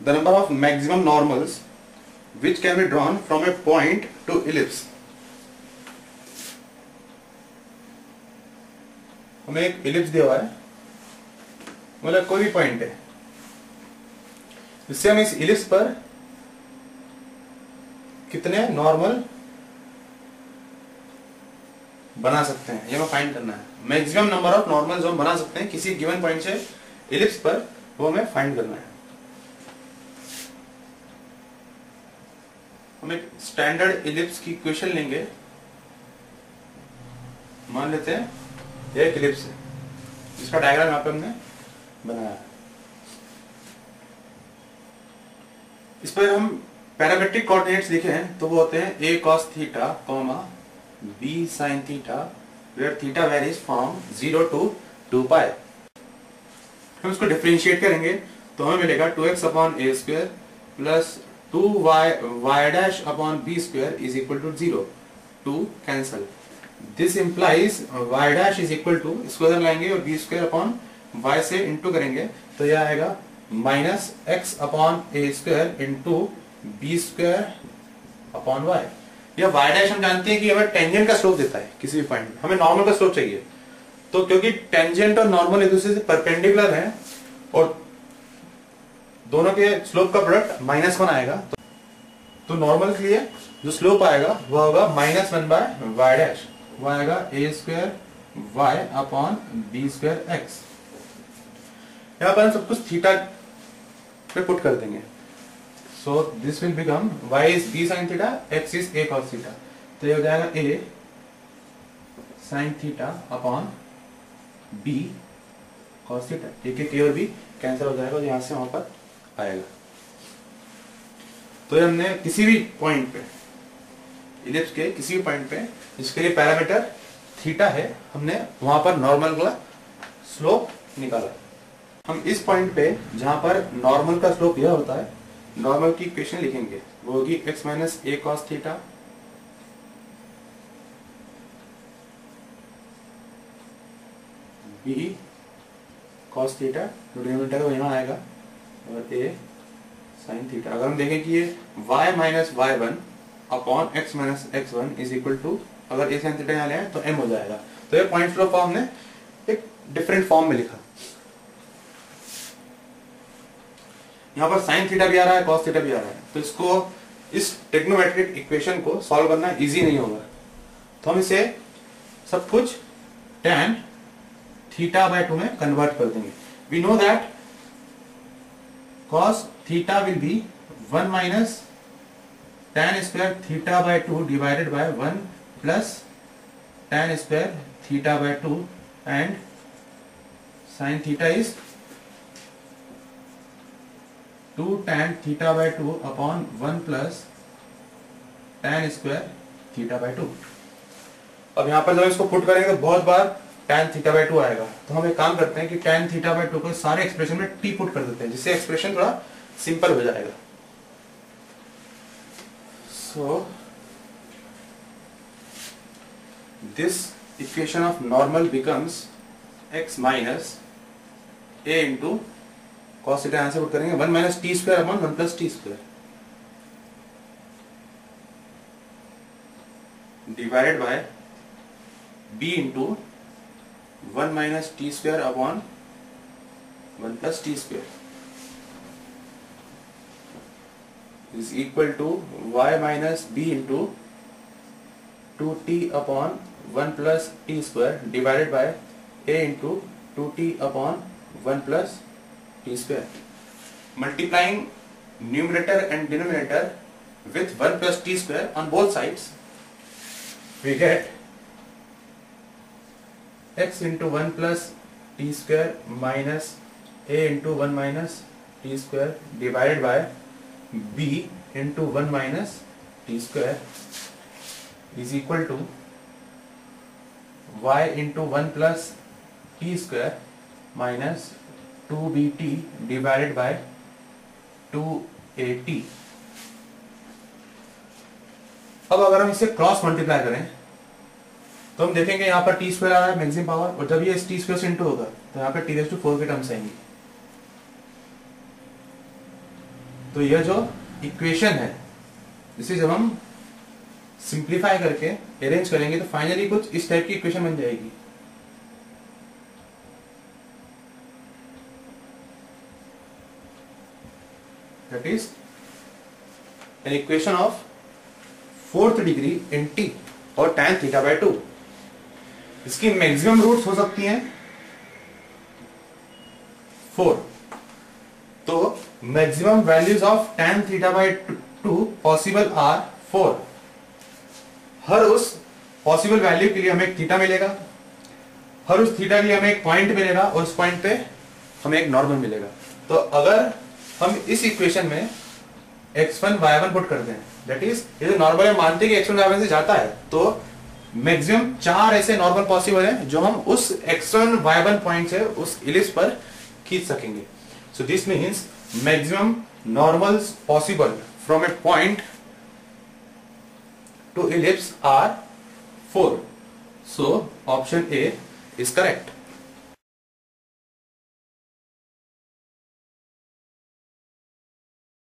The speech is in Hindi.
the number of maximum normals which can be drawn from a point to ellipse हमें एक इलिप्स दिया हुआ है मतलब कोई भी पॉइंट है इससे हम इस इलिप्स पर कितने नॉर्मल बना सकते हैं ये हमें फाइंड करना है मैक्सिमम नंबर ऑफ नॉर्मल जो हम बना सकते हैं किसी गिवन पॉइंट से इलिप्स पर वो हमें फाइंड करना है हम एक स्टैंडर्ड इलिप्स की इक्वेशन लेंगे मान लेते हैं एक इलिप्स है इसका डायग्राम यहां पे हमने बनाया इस पर हम पैरामेट्रिक कोऑर्डिनेट्स लिखे हैं तो वो होते हैं a cos theta comma b sine theta where theta varies from zero to two pi हम इसको डिफ्रेंशिएट करेंगे तो हमें मिलेगा two x upon a square plus two y y dash upon b square is equal to zero two cancel this implies y dash is equal to इसको इधर लाएंगे और बी स्क्वेयर अपॉन वाई से इंटू करेंगे तो यह आएगा minus x upon a square into b square upon y या वाई डैश हम जानते हैं कि हमें टेंजेंट का स्लोप देता है किसी भी पॉइंट हमें नॉर्मल का स्लोप चाहिए तो क्योंकि टेंजेंट और नॉर्मल एक दूसरे से परपेंडिकुलर है और दोनों के स्लोप का प्रोडक्ट माइनस वन आएगा तो तो नॉर्मल के लिए जो स्लोप आएगा वह होगा minus one by y dash वह आएगा a square y upon b square x यहां पर हम सब कुछ थीटा पे पुट कर देंगे so this will become y is b sine theta x is a cos theta तो यह हो जाएगा a sine theta upon b cos theta ठीक है ए और बी कैंसिल हो जाएगा यहां से वहां पर आएगा तो हमने किसी भी पॉइंट पे इलिप्स के किसी भी पॉइंट पे इसके लिए पैरामीटर थीटा है हमने वहां पर नॉर्मल का स्लोप निकाला हम इस पॉइंट पे जहां पर नॉर्मल का स्लोप यह होता है नॉर्मल की इक्वेशन लिखेंगे वो होगी x minus a cos theta b cos theta denominator को यहाँ आएगा और ए साइन थीटा अगर हम देखें कि ये y minus y one upon x minus x one is equal to अगर ए साइन थीटा यहाँ ले तो एम हो जाएगा तो ये पॉइंट फ्लो फॉर्म ने एक डिफरेंट फॉर्म में लिखा यहाँ पर साइन थीटा भी आ रहा है कॉस थीटा भी आ रहा है तो इसको इस टेक्नोमेट्रिक इक्वेशन को सॉल्व करना इजी नहीं होगा तो हम इसे सब कुछ tan थीटा बाय टू में कन्वर्ट कर देंगे we know that cos theta will be 1 minus tan square theta by 2 divided by 1 plus tan square theta by 2 and sin theta is 2 tan theta by 2 upon 1 plus tan square theta by 2 अब यहां पर जब इसको पुट करेंगे तो बहुत बार tan थीटा बाय टू आएगा तो हम एक काम करते हैं कि tan थीटा बाय टू को सारे एक्सप्रेशन में t पुट कर देते हैं जिससे एक्सप्रेशन थोड़ा सिंपल हो जाएगा so this equation of normal becomes x minus a into cos theta यहां से पुट करेंगे one minus t square upon one plus t square divided by b into 1 minus t square upon 1 plus t square is equal to y minus b into 2t upon 1 plus t square divided by a into 2t upon 1 plus t square. Multiplying numerator and denominator with 1 plus t square on both sides, we get x into one plus t square minus a into one minus t square divide by b into one minus t square is equal to y into one plus t square minus two b t divided by two a t अब अगर हम इसे क्रॉस मल्टीप्लाई करें तो हम देखेंगे यहाँ पर टी स्क्वायर आ रहा है मैक्सिमम पावर और जब ये इस टी स्क्वायर से इंटू होगा तो यहाँ पर टी रेस टू फोर के टर्म्स आएंगे तो यह जो इक्वेशन है इसे जब हम सिंप्लीफाई करके अरेंज करेंगे तो फाइनली कुछ इस टाइप की इक्वेशन बन जाएगी that is an equation of fourth degree in t or tan theta by 2 इसकी मैक्सिमम रूट्स हो सकती हैं फोर तो maximum values of tan theta by two possible are four हर उस पॉसिबल वैल्यू के लिए हमें एक थीटा मिलेगा हर उस थीटा के लिए हमें एक पॉइंट मिलेगा और उस पॉइंट पे हमें एक नॉर्मल मिलेगा तो अगर हम इस इक्वेशन में x one y one put करते हैं दैट इज ये नॉर्मल है मानते हैं कि एक्स वन वाई वन से जाता है तो मैक्सिमम चार ऐसे नॉर्मल पॉसिबल है जो हम उस एक्सटर्नल वायबल पॉइंट है उस इलिस पर खींच सकेंगे so this means maximum normal possible from a point to ellipse are four so option A is correct